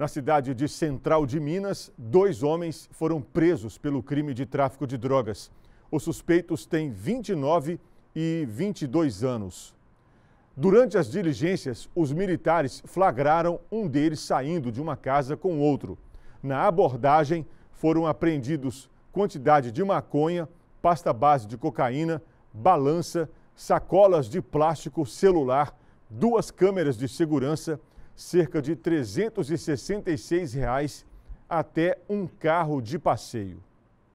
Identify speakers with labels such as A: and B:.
A: Na cidade de Central de Minas, dois homens foram presos pelo crime de tráfico de drogas. Os suspeitos têm 29 e 22 anos. Durante as diligências, os militares flagraram um deles saindo de uma casa com outro. Na abordagem, foram apreendidos quantidade de maconha, pasta base de cocaína, balança, sacolas de plástico celular, duas câmeras de segurança cerca de 366 reais até um carro de passeio.